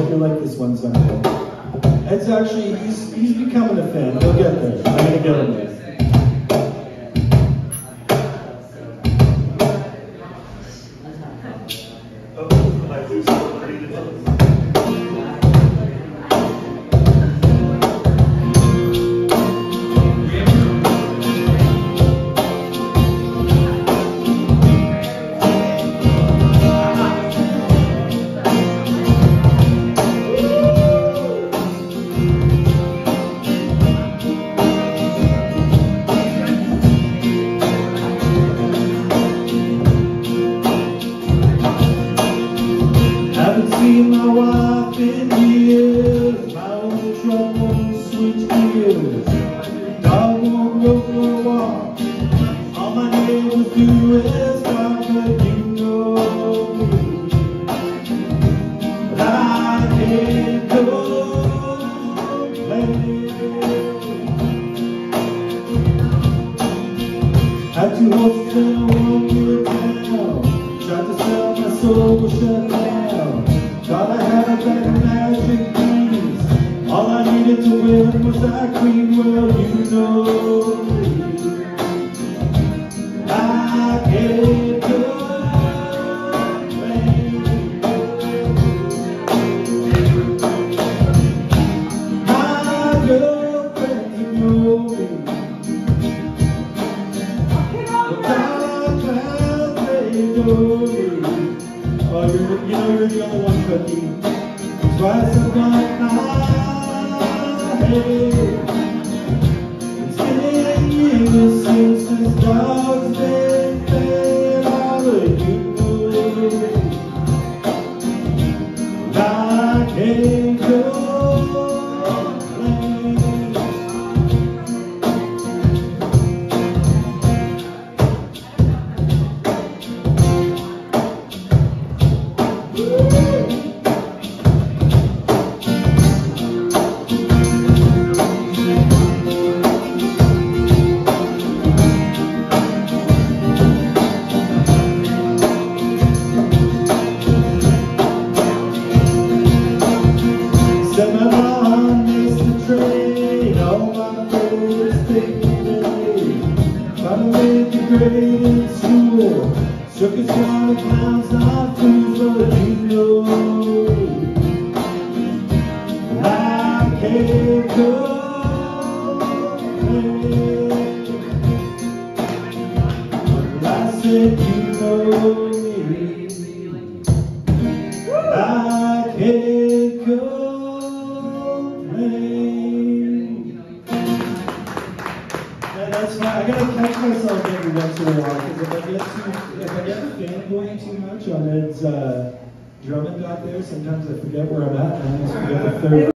hope you like this one someday. Ed's actually, he's, he's becoming a fan. He'll get there. I'm going to get him there. Trouble switch gears. Won't go for a walk. All my you know me. But I can't complain. Had and town. Tried to sell my soul, shut down. Thought I had a of magic. All I needed to win was that queen. Well, you know. I can't complain. My ignore me. Oh, you're, you know you're the only one, Cookie. Twice I've gone years since this grade in school, circus clown and clowns not fools, but you know I complain. I said you know that's why I gotta catch myself every once in a while because if I get too, if I get fanboying too much on Ed's uh, drumming out there, sometimes I forget where I'm at and I almost forget the third.